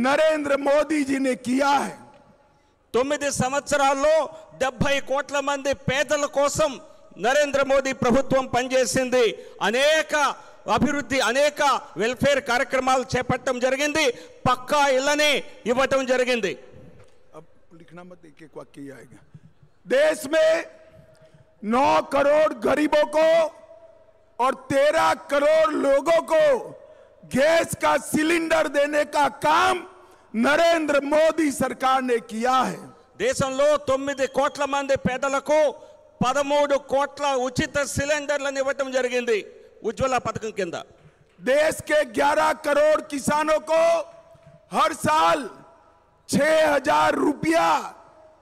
नरेंद्र मोदी जी ने किया है తొమ్మిది సంవత్సరాల్లో డెబ్బై కోట్ల మంది పేదల కోసం నరేంద్ర మోదీ ప్రభుత్వం పనిచేసింది అనేక అభివృద్ధి అనేక వెల్ఫేర్ కార్యక్రమాలు చేపట్టడం జరిగింది పక్కా ఇళ్ళని ఇవ్వటం జరిగింది अब लिखना मत एक एक वाक्य ही आएगा देश में 9 करोड़ गरीबों को और 13 करोड़ लोगों को गैस का सिलेंडर देने का काम नरेंद्र मोदी सरकार ने किया है దేశంలో తొమ్మిది కోట్ల మంది పేదలకు పదమూడు కోట్ల ఉచిత సిలిండర్లను ఇవ్వటం జరిగింది ఉజ్వల పథకం కింద देश के 11 करोड़ किसानों को हर साल 6000 रुपया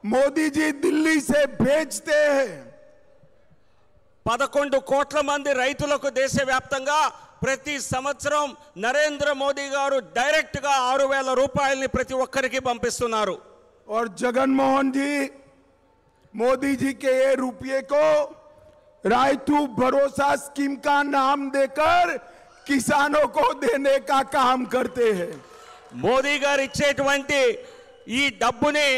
मोदी जी दिल्ली से भेजते हैं పదకొండు కోట్ల మంది రైతులకు దేశవ్యాప్తంగా ప్రతి సంవత్సరం నరేంద్ర మోదీ గారు డైరెక్ట్ గా ఆరు వేల రూపాయలని ప్రతి ఒక్కరికి పంపిస్తున్నారు और जगन मोहन जी मोदी जी के ये रुपये को रायतू भरोसा स्कीम का नाम देकर किसानों को देने का काम करते हैं మోదీ గారు ఇచ్చేటువంటి ఈ డబ్బుని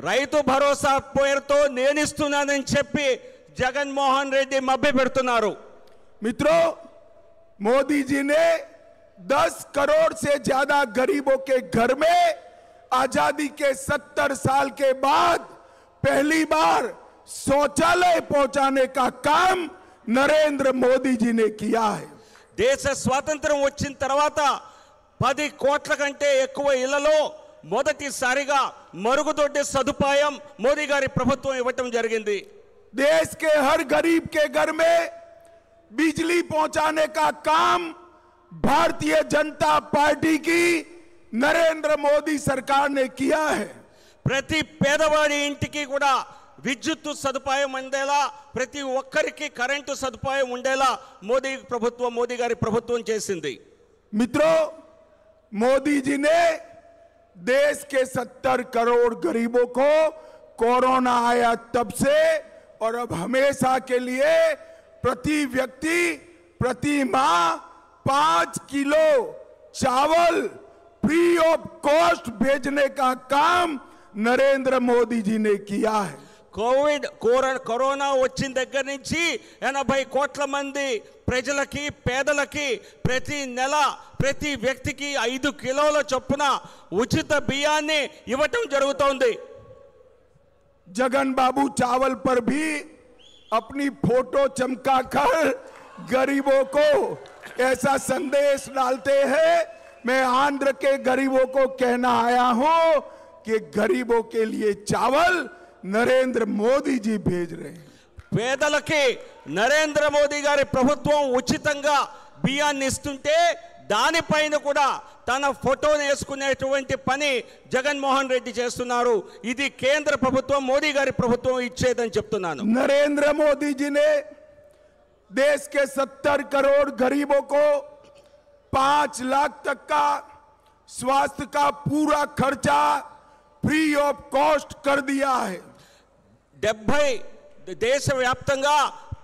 రైతు భరోసా పేరుతో నేనిస్తున్నానని చెప్పి జగన్మోహన్ రెడ్డి మభ్య పెడుతున్నారు मित्रों मोदी जी ने 10 करोड़ से ज्यादा गरीबों के घर में आजादी के 70 साल के बाद पहली बार शौचालय पहुंचाने का काम नरेंद्र मोदी जी ने किया है దేశ స్వాతంత్రం వచ్చిన తర్వాత పది కోట్ల కంటే ఎక్కువ ఇళ్లలో మొదటిసారిగా మరుగుదొడ్డి సదుపాయం మోదీ గారి ప్రభుత్వం ఇవ్వటం జరిగింది देश के हर गरीब के घर में बिजली पहुंचाने का काम भारतीय जनता पार्टी की नरेंद्र मोदी सरकार ने किया है ప్రతి పేదవాడి ఇంటికి కూడా విద్యుత్తు సదుపాయం ఉండేలా ప్రతి ఒక్కరికి కరెంటు సదుపాయం ఉండేలా మోదీ ప్రభుత్వం మోదీ గారి ప్రభుత్వం చేసింది मित्रों मोदी जी ने देश के 70 करोड़ गरीबों को कोरोना आया तब से और अब हमेशा के लिए प्रति व्यक्ति प्रति माह पांच किलो चावल फ्री ऑफ कॉस्ट भेजने का काम नरेंद्र मोदी जी ने किया है కోవిడ్ కోర- కరోనా వచ్చిన దగ్గర నుంచి ఎనభై కోట్ల మంది ప్రజలకి పేదలకి ప్రతి నెల ప్రతి వ్యక్తికి ఐదు కిలోల చొప్పున ఉచిత బియ్యాన్ని ఇవ్వటం జరుగుతోంది जगन बाबू चावल पर भी अपनी फोटो चमका कर गरीबों को ऐसा संदेश डालते हैं मैं आंध्र के गरीबों को कहना आया हूं कि गरीबों के लिए चावल नरेंद्र मोदी जी भेज रहे हैं పేదలకి నరేంద్ర మోదీ గారి ప్రభుత్వం ఉచితంగా బియ్యాన్ని ఇస్తుంటే దానిపైన కూడా తన ఫోటోని వేసుకునేటువంటి పని జగన్మోహన్ రెడ్డి చేస్తున్నారు ఇది కేంద్ర ప్రభుత్వం మోదీ గారి ప్రభుత్వం ఇచ్చేదని చెప్తున్నాను नरेंद्र मोदी जी ने देश के 70 करोड़ गरीबों को पांच लाख तक का स्वास्थ्य का पूरा खर्चा फ्री ऑफ कॉस्ट कर दिया है డెబ్బై దేశవ్యాప్తంగా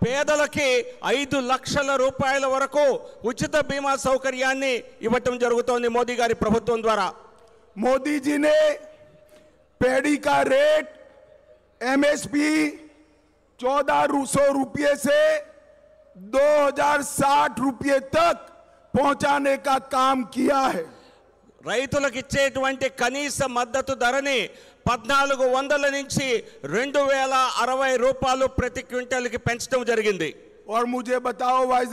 పేదలకి ఐదు లక్షల రూపాయల వరకు ఉచిత బీమా సౌకర్యాన్ని ఇవ్వటం జరుగుతోంది మోదీ గారి ప్రభుత్వం ద్వారా मोदी जी ने पैडी का रेट एमएसपी चौदह सौ रुपये से 2060 रुपये तक पहुंचाने का काम किया है రైతులకు ఇచ్చేటువంటి కనీస మద్దతు ధరని పద్నాలుగు వందల నుంచి రెండు వేల అరవై రూపాయలు ప్రతి క్వింటాల్కి పెంచడం జరిగింది और मुझे बताओ वाइस